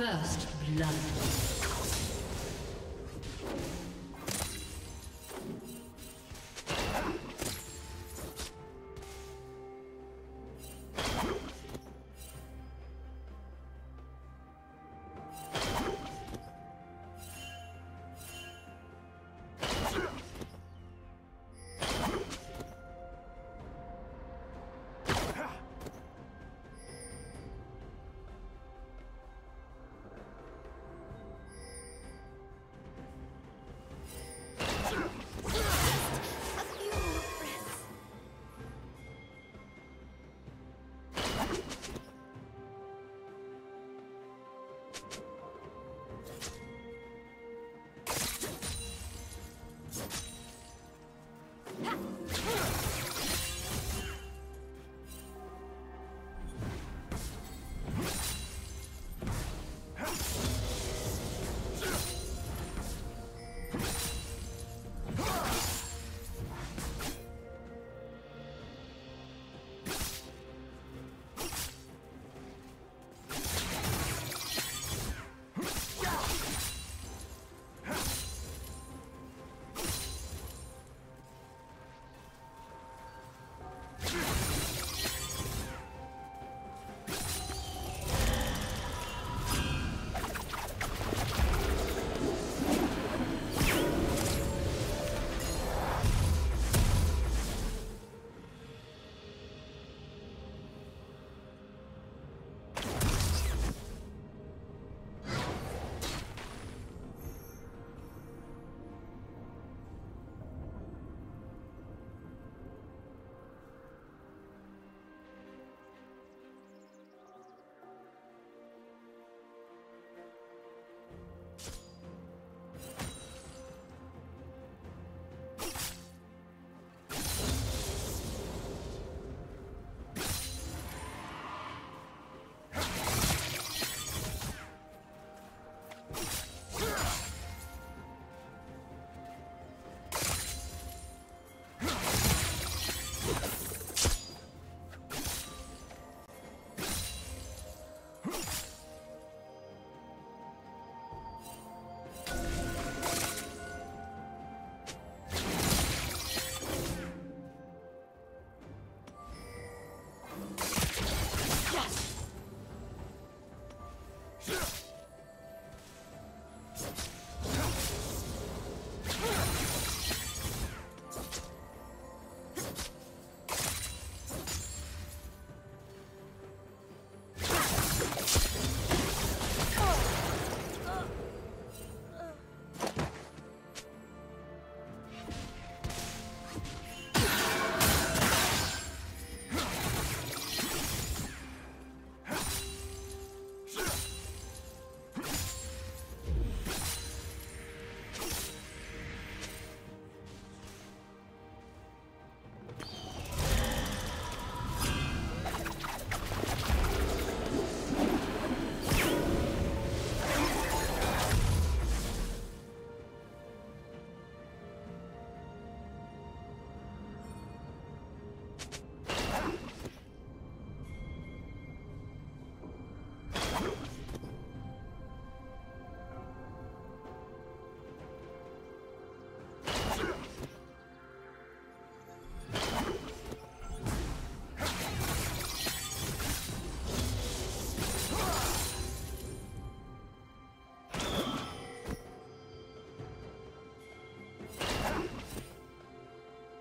First blood.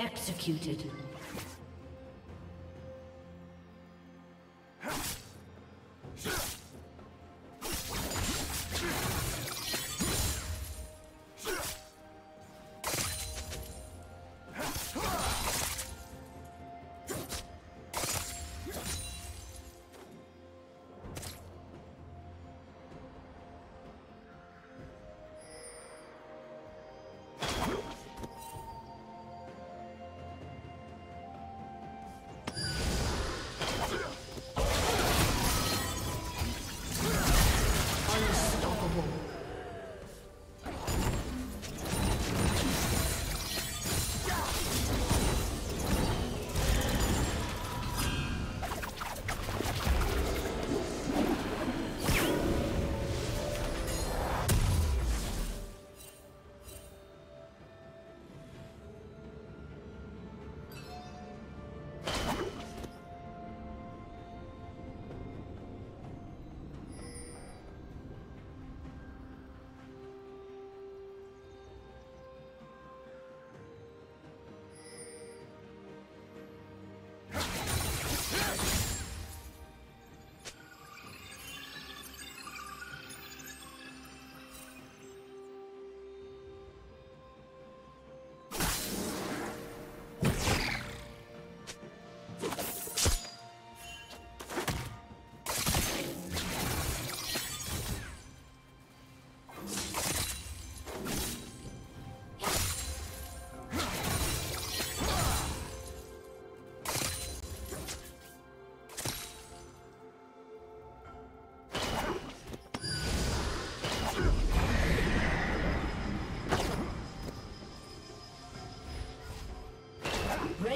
Executed.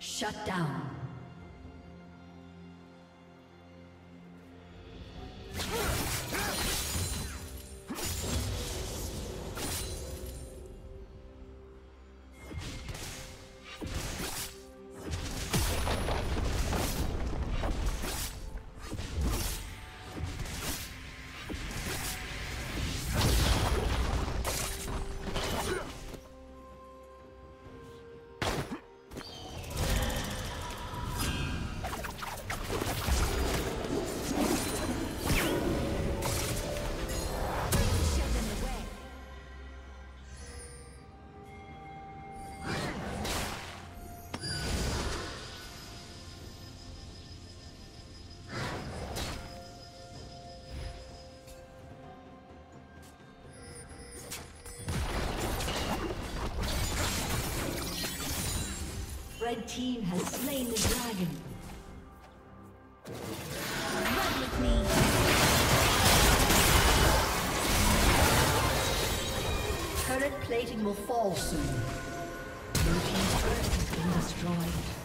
Shut down. Red team has slain the dragon. Turret plating will fall soon. Blue team's turret has been destroyed.